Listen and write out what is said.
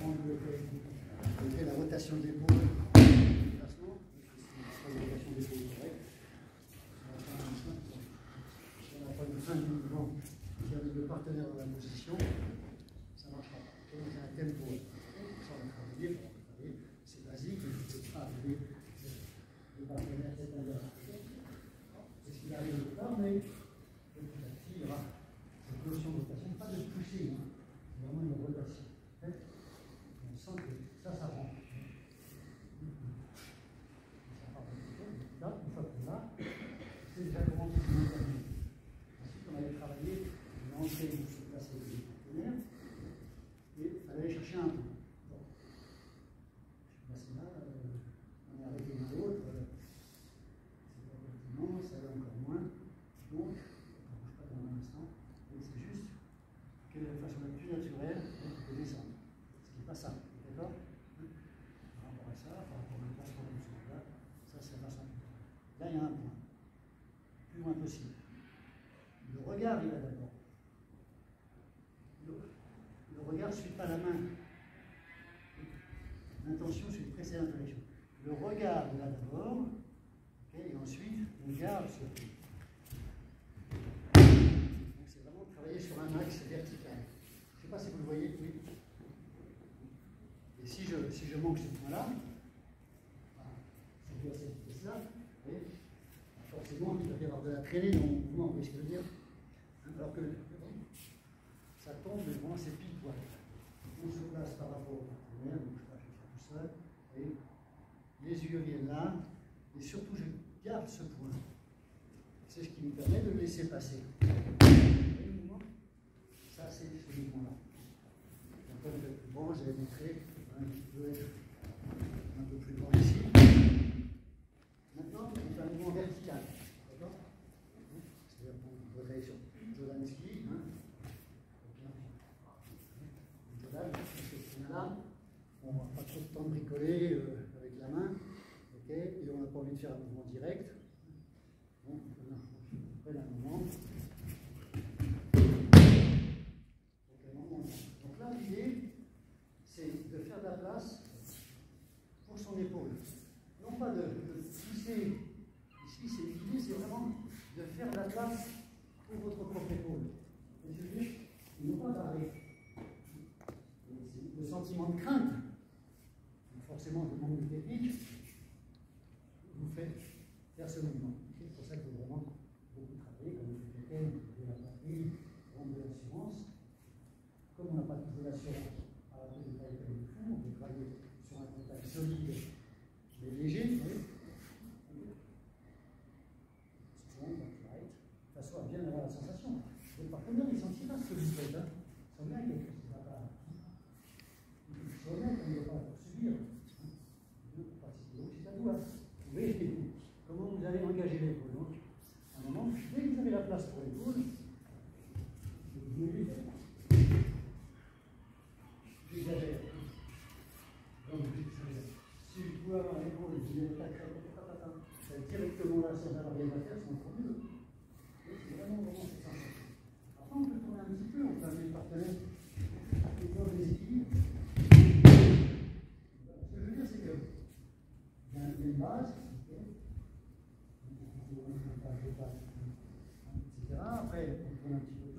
rotation de la rotation de l'épaule correcte. Si on n'a pas une fin du mouvement qui a le partenaire dans la position, ça ne pas. C'est un tempo. Ça, on. C'est basique, ne pas le partenaire tête à l'heure. C'est ce qu'il arrive pas, mais il y aura notion de rotation, pas de c'est vraiment une rotation. On sent que ça, ça rentre. Ça part un petit peu, là, une fois qu'on l'a, c'est déjà comment on peut terminer. Ensuite, on allait travailler et fallait aller chercher un point. Bon. Je suis passé là, euh, on est arrêté l'un l'autre, euh, c'est pas pertinent, ça va encore moins. Donc, on ne bouge pas dans un instant, et c'est juste quelle est la façon la plus naturelle de descendre. Ce qui n'est pas ça, d'accord? Par rapport à ça, par rapport à un placement comme celui-là, ça c'est la façon. Là, il y a un point. Plus loin possible. Le regard, il va d'abord. Le, ne suit pas la main. L'intention suit le direction. Le regard, va d'abord, et ensuite, on garde ce. Donc c'est vraiment travailler sur un axe vertical. Je ne sais pas si vous le voyez, oui. Et si je, si je manque ce point-là, c'est à cette vitesse-là, forcément il va y avoir de la traînée dans mon mouvement, vous voyez ce que je veux dire Alors que ça tombe, vraiment c'est pile poil. On se place par rapport au partenaire, donc je ne vais pas faire tout seul, et les yeux viennent là, et surtout je garde ce point. C'est ce qui me permet de le laisser passer. Ça, c'est ce mouvement-là. Un peu plus grand, je vais montrer un petit peu un peu plus grand ici. Maintenant, on fait un mouvement vertical. D'accord C'est-à-dire qu'on voudrait sur Jodanski. Hein Jodan, c'est là. On bricoler euh, avec la main. ok Et on n'a pas envie de faire un mouvement direct. Donc, un. Donc là, l'idée, c'est de faire de la place pour son épaule. Non pas de, de pousser ici, l'idée, c'est vraiment de faire de la place pour votre propre épaule. Et je non pas d'arrêt. Le sentiment de crainte, partenaires, ils hein ne sont pas ce que vous faites. Hein. Ils sont là, il y a quelque chose là-bas. Ils sont là, on ne va pas subir. Donc c'est à vous. Hein. Comment vous allez engager l'épaule. Donc, à un moment, dès que vous avez la place pour l'épaule, vous venez J'exagère. Donc. Si vous pouvez avoir l'épaule, vous venez directement là, sans avoir bien matière, c'est encore mieux. C'est vraiment, vraiment. etc. Après, on tourne un petit peu